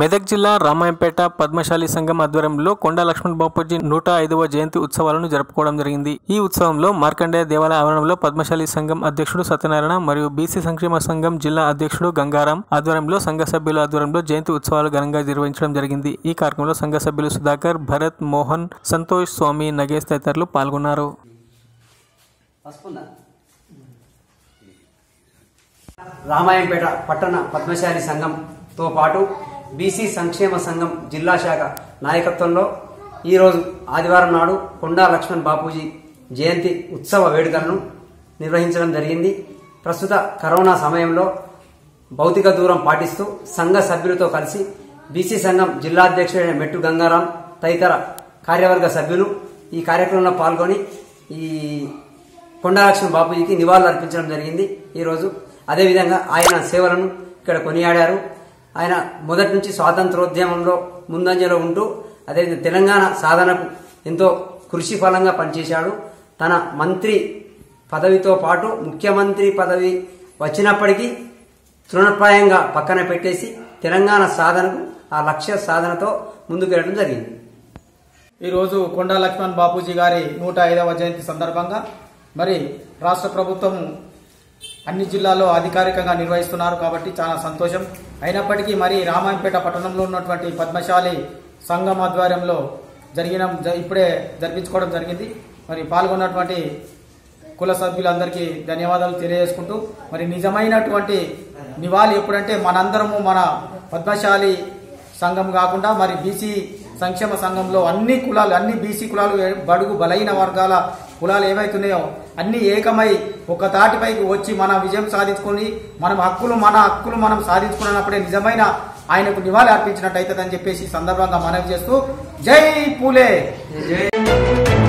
మెదక్ జిల్లా రామాయంపేట పద్మశాలి సంఘం ఆధ్వర్యంలో కొండా లక్ష్మణ్ బాపూజీ నూట ఐదవ జయంతి ఉత్సవాలను జరుపుకోవడం జరిగింది. ఈ ఉత్సవంలో మార్కండేయ దేవాలయ ఆవరణంలో పద్మశాలి సంఘం అధ్యక్షుడు సత్యనారాయణ మరియు బీసీ సంక్షేమ సంఘం జిల్లా అధ్యక్షుడు గంగారాం ఆధ్వర్యంలో సంఘ సభ్యుల ఆధ్వర్యంలో జయంతి ఉత్సవాలు ఘనంగా నిర్వహించడం జరిగింది. ఈ కార్యక్రమంలో సంఘ సభ్యులు సుధాకర్ భరత్ మోహన్ సంతోష్ స్వామి నగేష్ తదితరులు పాల్గొన్నారు. రామాయంపేట పట్టణ పద్మశాలి సంఘంతో పాటు బీసీ సంక్షేమ సంఘం జిల్లా శాఖ నాయకత్వంలో ఈరోజు ఆదివారం నాడు కొండా లక్ష్మణ్ బాపూజీ జయంతి ఉత్సవ వేడుకలను నిర్వహించడం జరిగింది. ప్రస్తుత కరోనా సమయంలో భౌతిక దూరం పాటిస్తూ సంఘ సభ్యులతో కలిసి బీసీ సంఘం జిల్లా అధ్యక్షుడైన మెట్టు గంగారాం తదితర కార్యవర్గ సభ్యులు ఈ కార్యక్రమంలో పాల్గొని ఈ కొండలక్ష్మణ్ బాపూజీకి నివాళులు అర్పించడం జరిగింది. ఈరోజు అదేవిధంగా ఆయన సేవలను ఇక్కడ కొనియాడారు. ఆయన మొదటి నుంచి స్వాతంత్రోద్యమంలో ముందంజలో ఉంటూ అదేవిధంగా తెలంగాణ సాధనకు ఎంతో కృషి ఫలంగా పనిచేశాడు. తన మంత్రి పదవితో పాటు ముఖ్యమంత్రి పదవి వచ్చినప్పటికీ తృణప్రాయంగా పక్కన పెట్టేసి తెలంగాణ సాధనకు ఆ లక్ష్య సాధనతో ముందుకెళ్ళడం జరిగింది. ఈరోజు కొండా లక్ష్మణ్ బాపూజీ గారి నూట ఐదవ జయంతి సందర్భంగా మరి రాష్ట్ర ప్రభుత్వం అన్ని జిల్లాల్లో అధికారికంగా నిర్వహిస్తున్నారు కాబట్టి చాలా సంతోషం. అయినప్పటికీ మరి రామాయంపేట పట్టణంలో ఉన్నటువంటి పద్మశాలి సంఘం ఆధ్వర్యంలో జరిగిన జ- ఇప్పుడే జరిపించుకోవడం జరిగింది. మరి పాల్గొన్నటువంటి కుల సభ్యులందరికీ ధన్యవాదాలు తెలియజేసుకుంటూ మరి నిజమైనటువంటి నివాళి ఎప్పుడంటే మనందరము మన పద్మశాలి సంఘం కాకుండా మరి బీసీ సంక్షేమ సంఘంలో అన్ని కులాలు అన్ని బీసీ కులాలు బడుగు బలైన వర్గాల కులాలు ఏమైతున్నాయో అన్ని ఏకమై ఒక తాటిపైకి వచ్చి మన విజయం సాధించుకొని మనం హక్కులు మన హక్కులు మనం సాధించుకున్నప్పుడే నిజమైన ఆయనకు నివాళి అర్పించినట్టు అవుతుందని చెప్పేసి సందర్భంగా మనవి చేస్తూ జై పూలే! జై